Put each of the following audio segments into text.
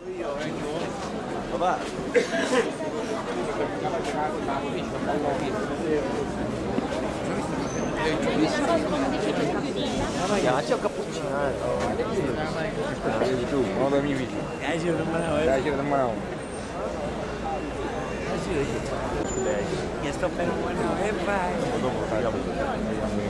Papà. Ya, c'è un cappuccino. Vedi tu, modo amici. Eh, sì, non me ne Dai, ci vediamo. Io sto per un anno e vai. Dopo tagliamo.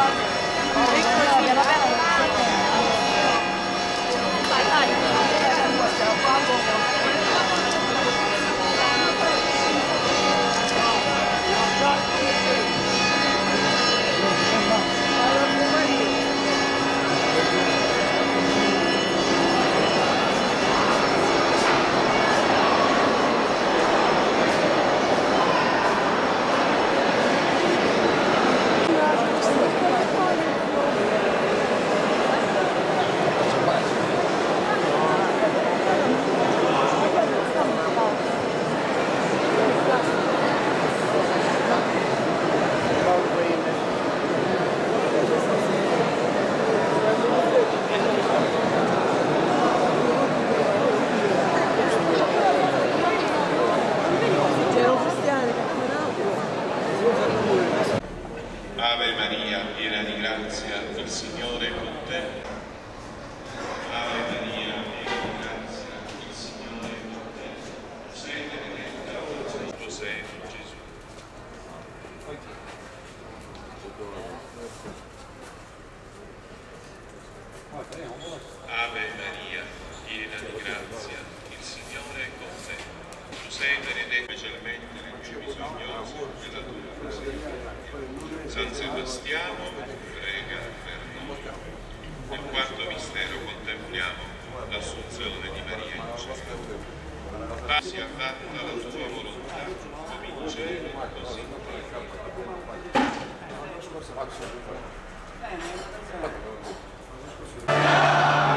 Grazie. Grazia, il Signore con te. sia fatta la tua volontà, come in cielo e così come in terra.